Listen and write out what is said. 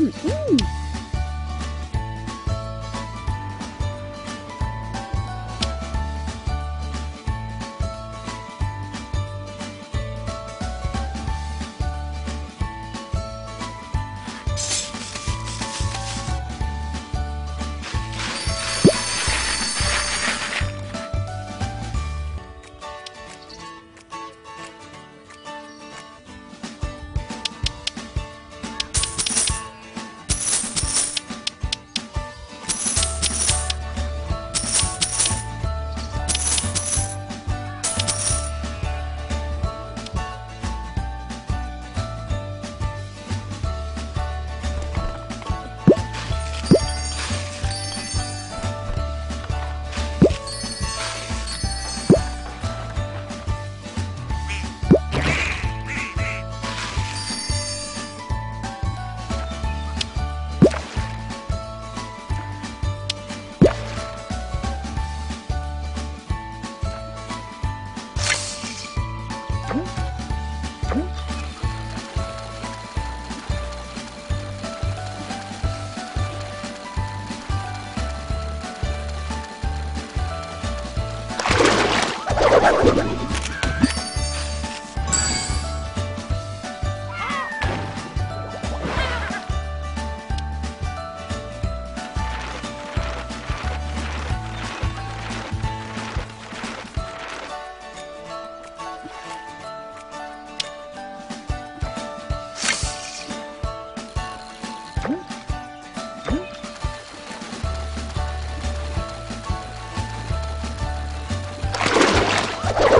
yum. Mm. Gracias.